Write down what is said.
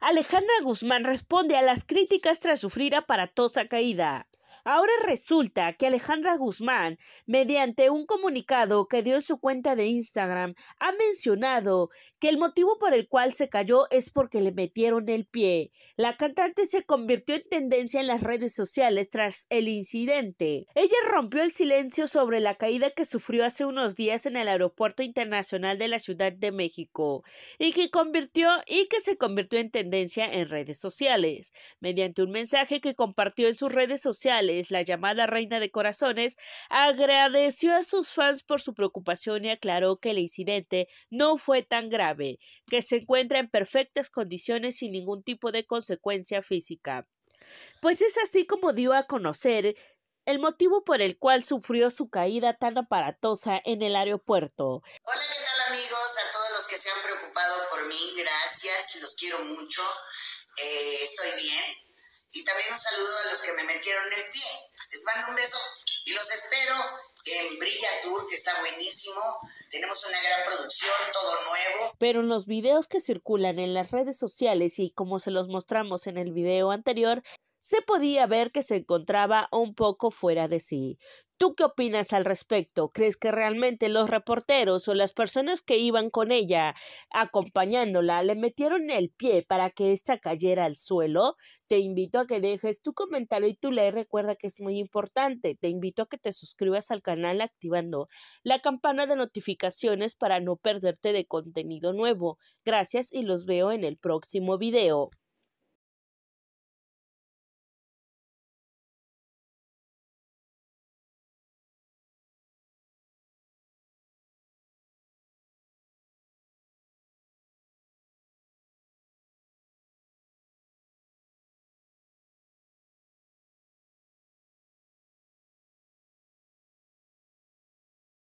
Alejandra Guzmán responde a las críticas tras sufrir aparatosa caída. Ahora resulta que Alejandra Guzmán, mediante un comunicado que dio en su cuenta de Instagram, ha mencionado que el motivo por el cual se cayó es porque le metieron el pie. La cantante se convirtió en tendencia en las redes sociales tras el incidente. Ella rompió el silencio sobre la caída que sufrió hace unos días en el Aeropuerto Internacional de la Ciudad de México y que convirtió y que se convirtió en tendencia en redes sociales. Mediante un mensaje que compartió en sus redes sociales, la llamada Reina de Corazones, agradeció a sus fans por su preocupación y aclaró que el incidente no fue tan grave, que se encuentra en perfectas condiciones sin ningún tipo de consecuencia física. Pues es así como dio a conocer el motivo por el cual sufrió su caída tan aparatosa en el aeropuerto. Hola, ¿qué tal amigos? A todos los que se han preocupado por mí, gracias, los quiero mucho. Eh, estoy bien, y también un saludo a los que me metieron el pie. Les mando un beso y los espero en Brilla Tour, que está buenísimo. Tenemos una gran producción, todo nuevo. Pero en los videos que circulan en las redes sociales y como se los mostramos en el video anterior, se podía ver que se encontraba un poco fuera de sí. ¿Tú qué opinas al respecto? ¿Crees que realmente los reporteros o las personas que iban con ella acompañándola le metieron el pie para que ésta cayera al suelo? Te invito a que dejes tu comentario y tu like. Recuerda que es muy importante. Te invito a que te suscribas al canal activando la campana de notificaciones para no perderte de contenido nuevo. Gracias y los veo en el próximo video.